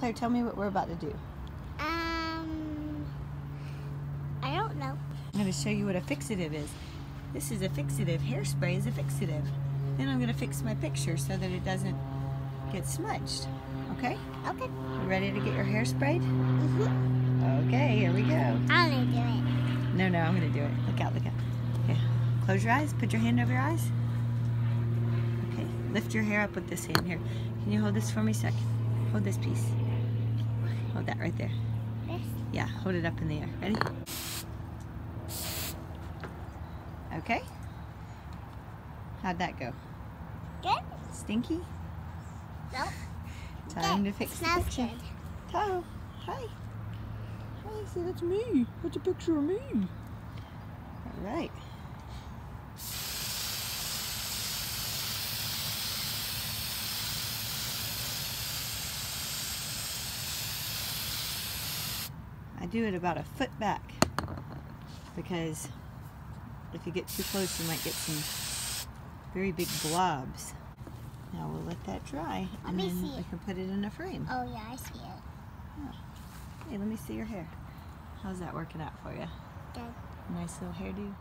Claire, tell me what we're about to do. Um, I don't know. I'm going to show you what a fixative is. This is a fixative. Hairspray is a fixative. Then I'm going to fix my picture so that it doesn't get smudged. Okay? Okay. You ready to get your hair sprayed? Mm-hmm. Okay, here we go. I'm gonna do it. No, no, I'm going to do it. Look out, look out. Okay. Close your eyes. Put your hand over your eyes. Okay. Lift your hair up with this hand here. Can you hold this for me a second? Hold this piece. Hold that right there. This. Yeah, hold it up in the air. Ready? Okay. How'd that go? Good. Stinky? Nope. Time Good. to fix the Smells picture. good. Tahoe, hi. Hi, see that's me. That's a picture of me. All right. I do it about a foot back because if you get too close you might get some very big blobs. Now we'll let that dry Let and me then we can put it in a frame. Oh yeah, I see it. Oh. Hey, let me see your hair. How's that working out for you? Good. Nice little hairdo.